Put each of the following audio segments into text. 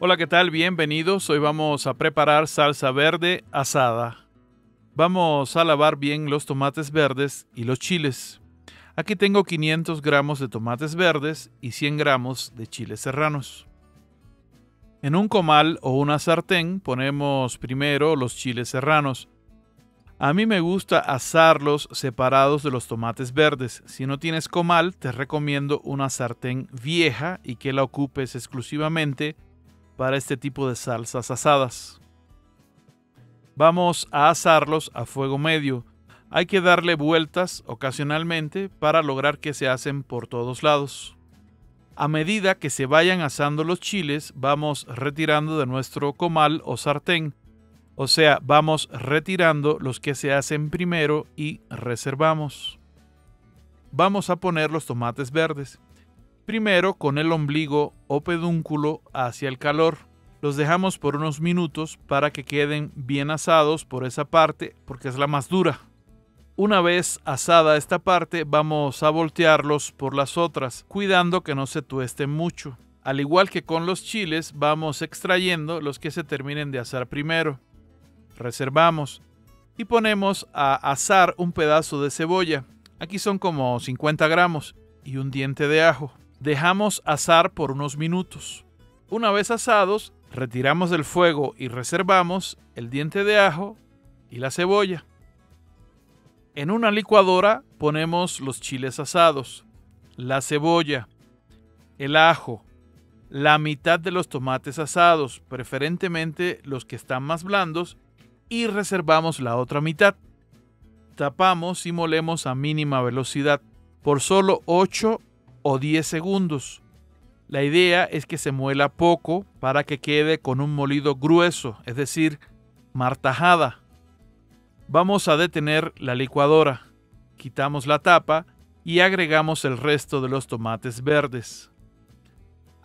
Hola, ¿qué tal? Bienvenidos. Hoy vamos a preparar salsa verde asada. Vamos a lavar bien los tomates verdes y los chiles. Aquí tengo 500 gramos de tomates verdes y 100 gramos de chiles serranos. En un comal o una sartén ponemos primero los chiles serranos. A mí me gusta asarlos separados de los tomates verdes. Si no tienes comal, te recomiendo una sartén vieja y que la ocupes exclusivamente para este tipo de salsas asadas. Vamos a asarlos a fuego medio. Hay que darle vueltas ocasionalmente para lograr que se hacen por todos lados. A medida que se vayan asando los chiles, vamos retirando de nuestro comal o sartén. O sea, vamos retirando los que se hacen primero y reservamos. Vamos a poner los tomates verdes. Primero con el ombligo o pedúnculo hacia el calor. Los dejamos por unos minutos para que queden bien asados por esa parte porque es la más dura. Una vez asada esta parte vamos a voltearlos por las otras, cuidando que no se tuesten mucho. Al igual que con los chiles, vamos extrayendo los que se terminen de asar primero. Reservamos y ponemos a asar un pedazo de cebolla. Aquí son como 50 gramos y un diente de ajo. Dejamos asar por unos minutos. Una vez asados, retiramos del fuego y reservamos el diente de ajo y la cebolla. En una licuadora ponemos los chiles asados, la cebolla, el ajo, la mitad de los tomates asados, preferentemente los que están más blandos, y reservamos la otra mitad. Tapamos y molemos a mínima velocidad por solo 8 o 10 segundos. La idea es que se muela poco para que quede con un molido grueso, es decir, martajada. Vamos a detener la licuadora, quitamos la tapa y agregamos el resto de los tomates verdes.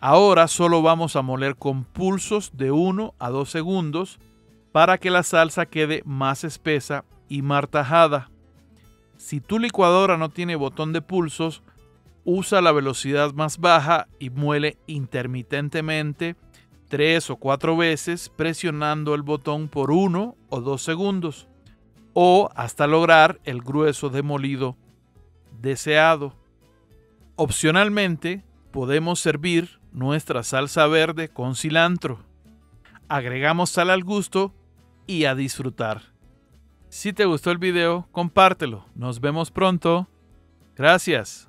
Ahora solo vamos a moler con pulsos de 1 a 2 segundos para que la salsa quede más espesa y martajada. Si tu licuadora no tiene botón de pulsos, usa la velocidad más baja y muele intermitentemente tres o cuatro veces presionando el botón por uno o dos segundos o hasta lograr el grueso demolido deseado. Opcionalmente, podemos servir nuestra salsa verde con cilantro. Agregamos sal al gusto y a disfrutar. Si te gustó el video, compártelo. Nos vemos pronto. Gracias.